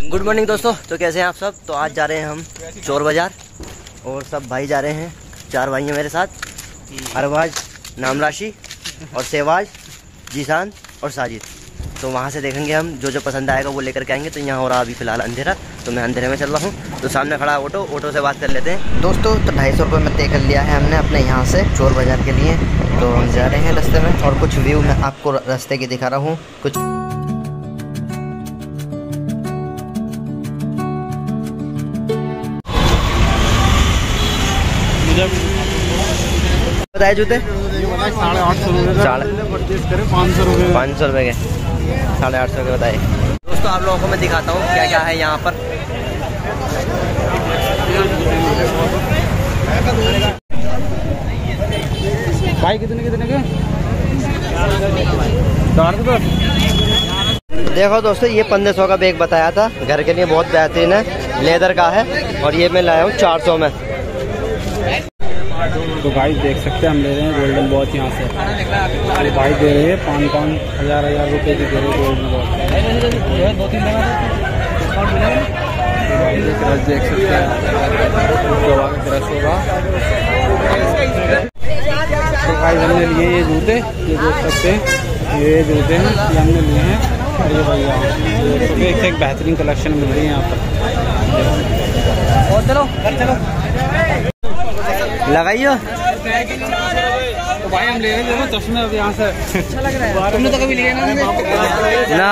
Good morning दोस्तों। तो कैसे हैं आप सब? तो आज जा रहे हैं हम चोर बाज़ार और सब भाई जा रहे हैं। चार भाई हैं मेरे साथ। अरवाज नाम राशि और सेवाज, जीशान और साजिद। तो वहाँ से देखेंगे हम जो जो पसंद आएगा वो लेकर के आएँगे। तो यहाँ हो रहा अभी फ़िलहाल अंधेरा। तो मैं अंधेरे में चल रहा हूँ। तो सामने खड़ा ऑटो। ऑटो से बात कर लेते हैं। दोस्तों तो ढाई सौ रुपये में तय कर लिया है हमने अपने यहाँ से चोर बाज़ार के लिए। तो हम जा रहे हैं रास्ते में और कुछ व्यू मैं आपको रास्ते की दिखा रहा हूँ। कुछ बताए जूते? साढ़े आठ सौ रुपये साढ़े परचेज करें पाँच सौ रुपये पाँच सौ रुपये के। साढ़े आठ सौ के बताए। दोस्तों आप लोगों को मैं दिखाता हूँ क्या क्या है यहाँ पर। भाई कितने कितने के? चार रुपये देखो दोस्तों ये पंद्रह सौ का बैग बताया था। घर के लिए बहुत बेहतरीन है। लेदर का है और ये मैं लाया हूँ चार सौ में। तो भाई देख सकते हैं हम ले रहे हैं गोल्डन वॉच यहाँ से। तो भाई दे रहे हैं पाँच पाँच हज़ार हज़ार रुपए की दे रहे गोल्डन वॉच देख सकते हैं तो भाई हमने लिए ये जूते, ये देख सकते हैं, ये जूते हैं, ये हमने लिए हैं। ये भैया से एक बेहतरीन कलेक्शन मिल रही है यहाँ पर। और चलो, घर चलो। लगाइयो। तो भाई हम ले रहे हैं चश्मे अब यहाँ से अच्छा लग रहा है तुमने तो कभी लिए ना। ना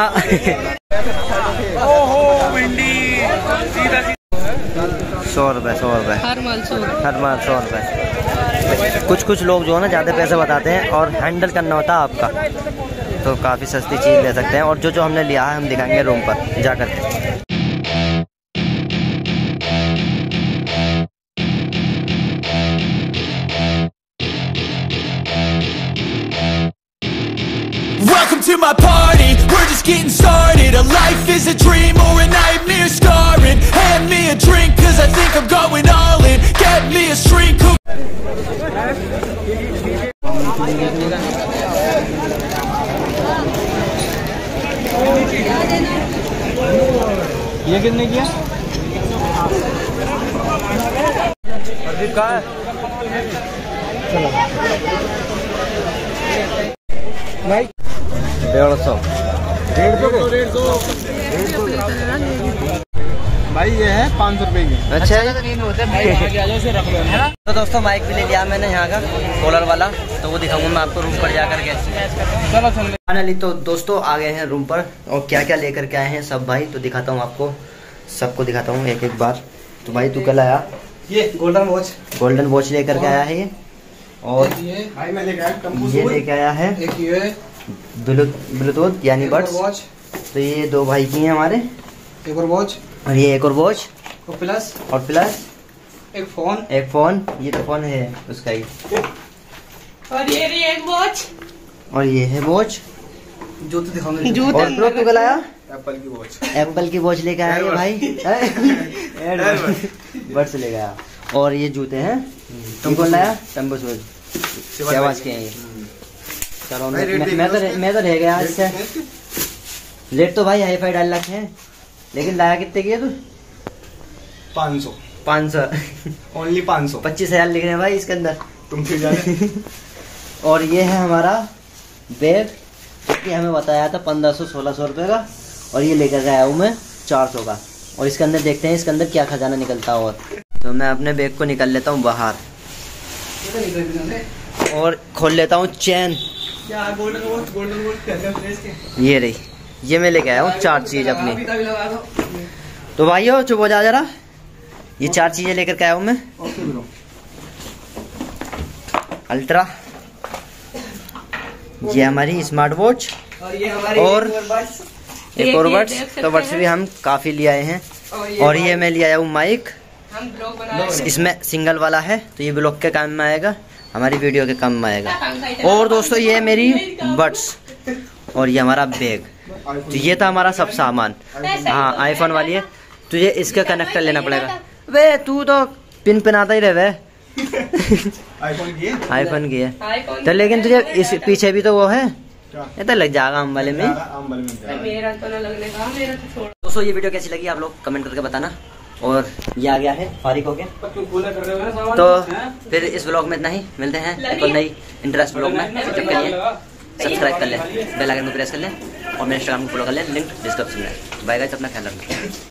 सौ रुपये सौ रुपये हर माल सौ हर माल सौ रुपये कुछ कुछ लोग जो है ना ज़्यादा पैसे बताते हैं और हैंडल करना होता है आपका। तो काफ़ी सस्ती चीज़ ले सकते हैं। और जो जो हमने लिया है हम दिखाएँगे रूम पर जाकर। Welcome to my party, we're just getting started A life is a dream or a nightmare scarring Hand me a drink cause I think I'm going all in Get me a shrink who ये कितने की है डेढ़ सौ। भाई ये है पाँच सौ रुपए की। अच्छा रख लो तो दोस्तों माइक भी ले लिया मैंने यहाँ का कॉलर वाला। तो वो दिखाऊँगा मैं आपको रूम पर जा करके चलो चल। फाइनली तो दोस्तों आ गए हैं रूम पर। और क्या क्या लेकर के आए हैं सब भाई तो दिखाता हूँ आपको। सबको दिखाता हूँ एक एक बार। तो भाई तू कल आया? ये गोल्डन वॉच गोल्डन वॉच लेकर के आया है ये? और ये भाई मैं लेके आया ये लेके आया है। एक ये। ब्लूटूथ यानी बड्स। वॉच। तो ये दो भाई की हैं हमारे। एक और वॉच। और ये एक और वॉच। और प्लस। और प्लस। एक फ़ोन। एक फ़ोन। ये तो फ़ोन है उसका ही। और ये रही एक वॉच। और ये है वॉच। जूते दिखाऊँगा जूते और ब्रो तू कल एप्पल की वॉच। एप्पल की वॉच लेके आया ये भाई। बर्ड्स लेके आया। और ये जूते हैं। तुम कौन लाया टम्बो शूज़ सेवाज के हैं ये? चलो मैं, तो रह- मैं तो रह गया इससे रेट तो भाई हाई फाई डाल लाख है। लेकिन लाया कितने की है तू? पाँच सौ। पाँच सौ। ओनली पाँच सौ। पच्चीस हज़ार लिख रहे हैं भाई इसके अंदर। तुम फिर जाने। और ये है हमारा बैग कि हमें बताया था पंद्रह सौ सोलह सौ रुपये का। और ये लेकर आया हूँ मैं चार सौ का। और इसके अंदर देखते हैं इसके अंदर क्या खजाना निकलता है और। तो मैं अपने बैग को निकल लेता हूँ बाहर। और खोल लेता हूँ chain. Golden watch golden watch कैसे प्लेस के ये रही। ये मैं लेके आया हूँ चार चीज़ अपनी। तो भाई तो चुप हो जा जरा। ये चार चीज़ें लेकर के आया हूँ मैं। अल्ट्रा ये हमारी स्मार्ट वॉच और ये और बस एक और सकते तो हैं। भी हम काफ़ी ले आए हैं। और ये मैं ले आया हूँ माइक हम ब्लॉग बना रहे हैं। इसमें सिंगल वाला है तो ये ब्लॉग के काम में आएगा हमारी वीडियो के काम में आएगा। और दोस्तों ये मेरी बड्स और ये हमारा बैग तो ये था हमारा सब सामान। हाँ आईफोन वाली है। तुझे इसका कनेक्टर लेना पड़ेगा। वे तू तो पिन पिन आता ही रहे वे। आईफोन की है? आईफोन की है। आईफोन तो लेकिन तुझे इस पीछे भी तो वो है। ये तो लग जाएगा हम वाले में। मेरा तो ना लगने का मेरा तो छोड़। दोस्तों ये वीडियो कैसी लगी आप लोग? कमेंट करके बताना। और ये आ गया है फारिक हो गया। तो फिर इस ब्लॉग में इतना ही। मिलते हैं एक और नई इंटरेस्ट ब्लॉग में। जब करिए सब्सक्राइब कर लें बेल आइकन को प्रेस कर लें और मेरे इंस्टाग्राम को फॉलो कर लें लिंक डिस्क्रिप्शन में। बाय गाइस अपना ख्याल रखें।